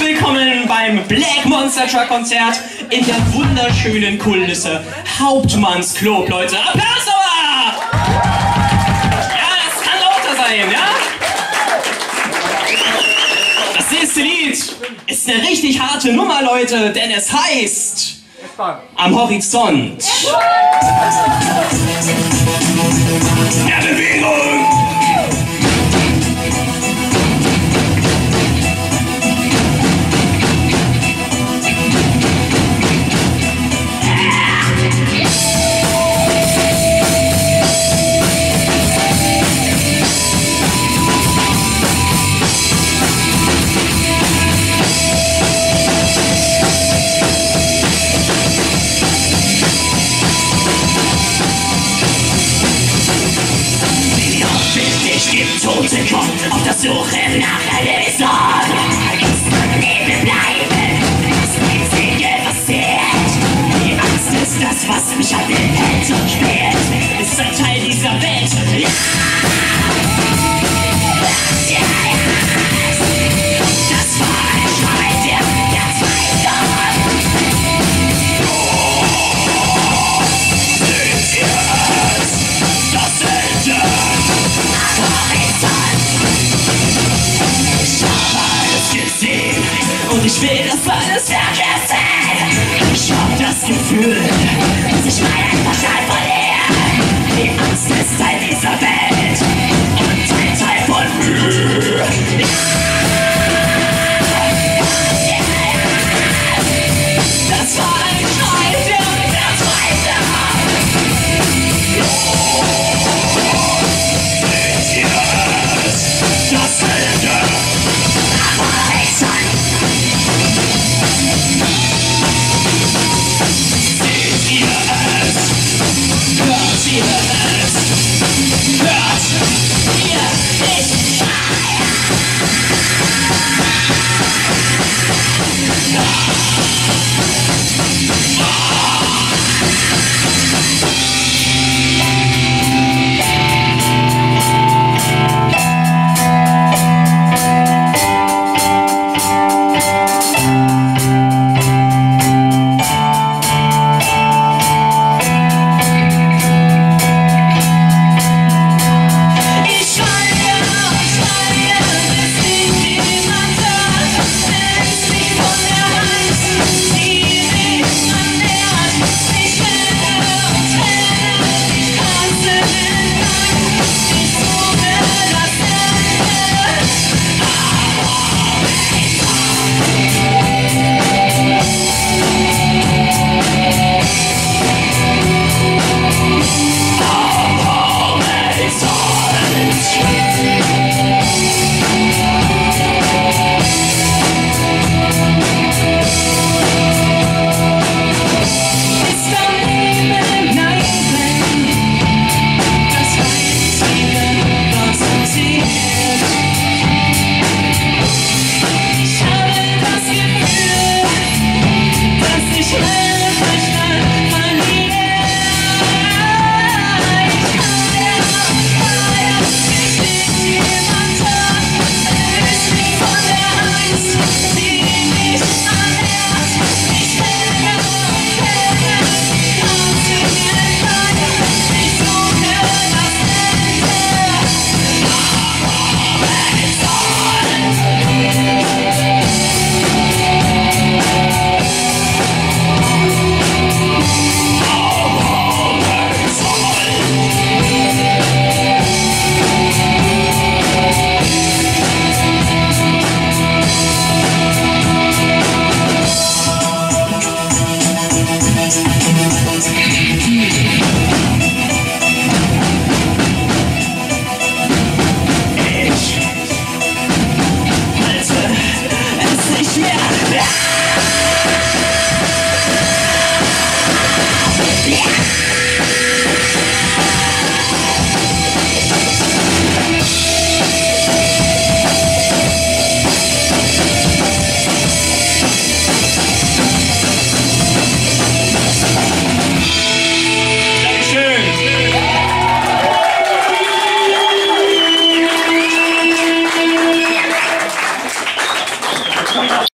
willkommen beim Black Monster Truck Konzert in der wunderschönen Kulisse Hauptmannsclub, Leute. Applaus aber! Ja, das kann lauter sein, ja? Das nächste Lied ist eine richtig harte Nummer, Leute, denn es heißt Am Horizont. Ja, Bewegung! Ich geb tote Kopf auf der Suche nach. Im Leben bleiben, das Einzige, was zählt. Die Angst ist das, was mich an den und quält. Ist ein Teil dieser Welt. Ja, diferença